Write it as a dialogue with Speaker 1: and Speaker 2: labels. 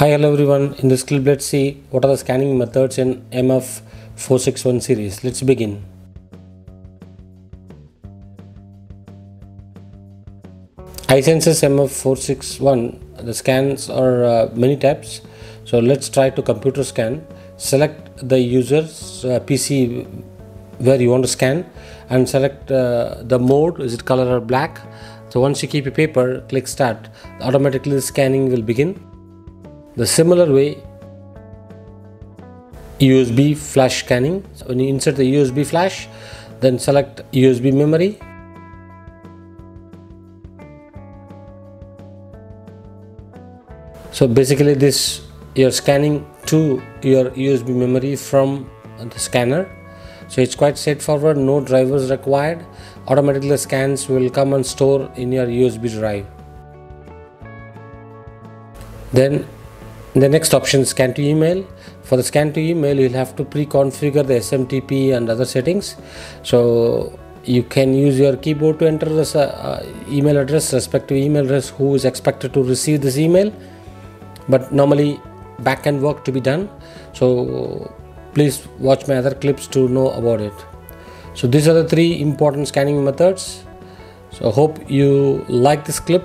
Speaker 1: Hi hello everyone. In this clip let's see what are the scanning methods in MF461 series. Let's begin. iSENSYS MF461 the scans are uh, many types. So let's try to computer scan. Select the user's uh, PC where you want to scan and select uh, the mode. Is it color or black? So once you keep your paper click start. Automatically the scanning will begin the similar way USB flash scanning. So when you insert the USB flash then select USB memory. So basically this you're scanning to your USB memory from the scanner. So it's quite straightforward no drivers required. Automatically the scans will come and store in your USB drive. Then the next option is scan to email. For the scan to email you'll have to pre-configure the SMTP and other settings. So you can use your keyboard to enter this uh, email address respective email address who is expected to receive this email. But normally backend work to be done. So please watch my other clips to know about it. So these are the three important scanning methods. So I hope you like this clip